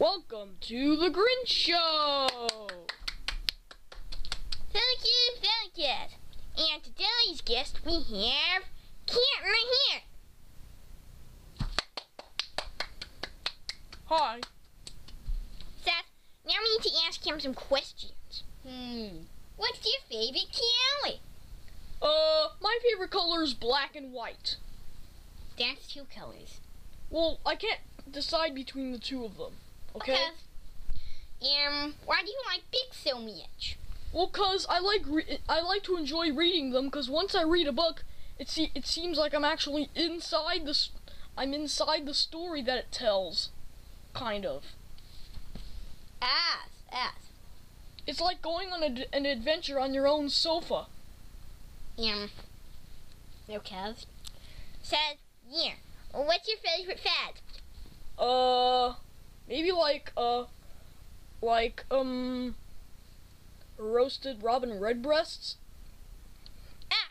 Welcome to the Grinch Show! Thank you, thank you. And today's guest we have Kent right here. Hi. Seth, now we need to ask him some questions. Hmm. What's your favorite color? Uh, my favorite color is black and white. That's two colors. Well, I can't decide between the two of them. Okay? Um, why do you like books so much? Well, cause I like re- I like to enjoy reading them. Cause once I read a book, it se- it seems like I'm actually inside the s- I'm inside the story that it tells, kind of. As, as. It's like going on a an adventure on your own sofa. Um, okay. Seth, yeah. What's your favorite fad? Uh, maybe like uh, like um, roasted robin redbreasts. Ah,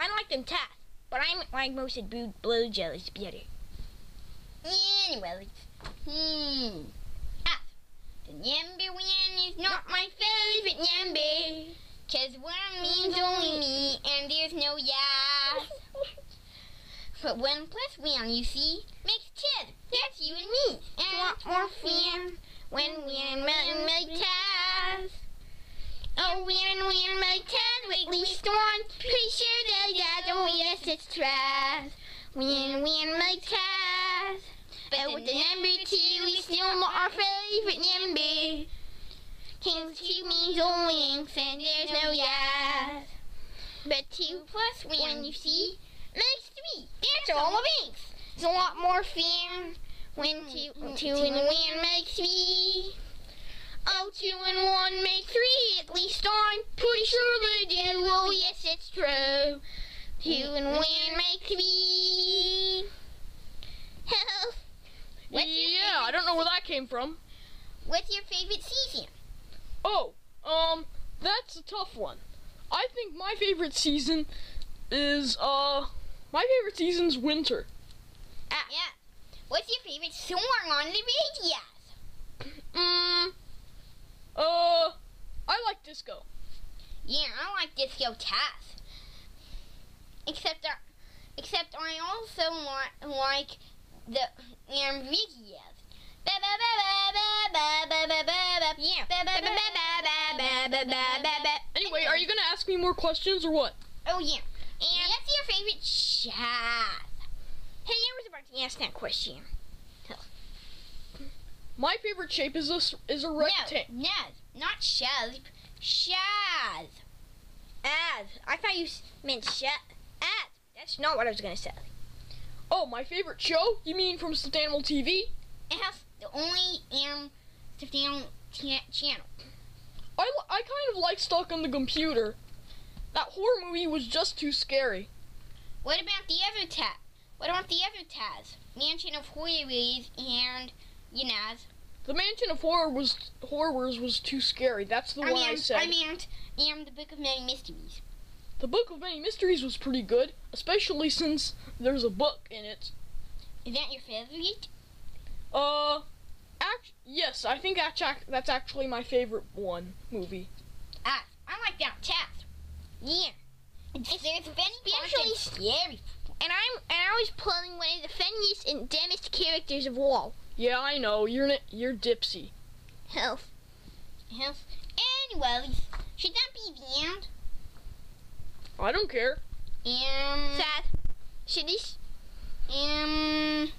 I like them tough, but I like roasted blue, blue jellies better. Anyway, hmm. Ah, the number one is not my favorite number. Cause one means only me, and there's no yes. But one plus one, you see, makes ten. That's you and me. And want more friends when we're in my town. Oh, we're in, we're in my town. Weekly storm. Pretty sure that yeah, don't we us it's trash. We're in, we're in my town. But with the number two, we still our favorite number. Kings, two means only and there's no yes. But two plus one, you see, makes three. That's all the inks. It's a lot more fun when two, two and one make three. Oh, two and one make three. At least I'm pretty sure they do. Oh, yes, it's true. Two and one make three. Help. What's your yeah, I don't know where that came from. What's your favorite season? Oh, um, that's a tough one. I think my favorite season is uh, my favorite season's winter. Ah, yeah. What's your favorite song on the radio? Hmm. uh, I like disco. Yeah, I like disco cats. Except, uh, except I also li like the Amvigias. Anyway, are you going to ask me more questions or what? Oh, yeah. And what's your favorite chat? Hey, I was about to ask that question. My favorite shape is a is a rectangle. No, no, not shape. Shaz. As. I thought you meant Shaz. As. That's not what I was going to say. Oh, my favorite show? You mean from Stuffed Animal TV? It has the only um cha- channel. I, I kind of like Stuck on the Computer. That horror movie was just too scary. What about the other tab? What about the other tabs? Mansion of Horrors and you know. The Mansion of Horror was horrors was too scary. That's the I one I meant, said. I meant um the Book of Many Mysteries. the Book of Many Mysteries was pretty good, especially since there's a book in it. Is that your favorite? Uh, act- yes, I think that's, actually my favorite one movie. Ah, I like that tab. Yeah. It's, there's especially scary. And I'm and I was playing one of the funniest and dumbest characters of all. Yeah, I know. You're n- you're Dipsy. Health. Health. Anyways, should that be the end? I don't care. Um. Sad. Should this? Um.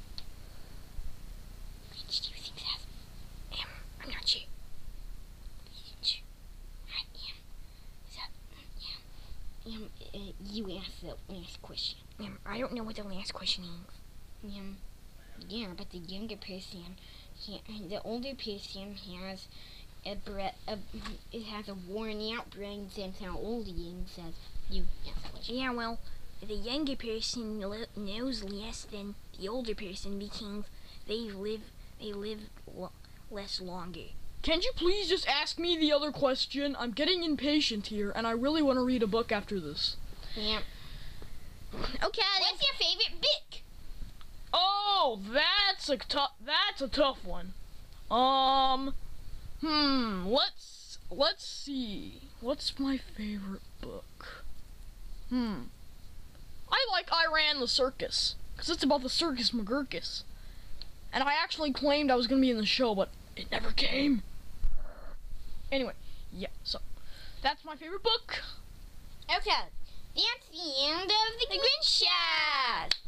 Did you think that? Um, I'm not sure. I am. Is that? Yeah. Um. Uh, you asked the last question. Um. I don't know what the last question is. Um. Yeah, but the younger person, he, the older person has a bre- a, it has a worn out brain sense how old he is. Says you asked question. Yeah, well, the younger person li- knows less than the older person because they live they live lo- less longer. Can't you please just ask me the other question? I'm getting impatient here, and I really want to read a book after this. Yeah. Okay. What's your favorite book? Oh, that's a tough. That's a tough one. Um, hmm. Let's let's see. What's my favorite book? Hmm. I like I Ran the Circus because it's about the Circus McGurkus, and I actually claimed I was gonna be in the show, but it never came. Anyway, yeah. So that's my favorite book. Okay, that's the end of the Grinch.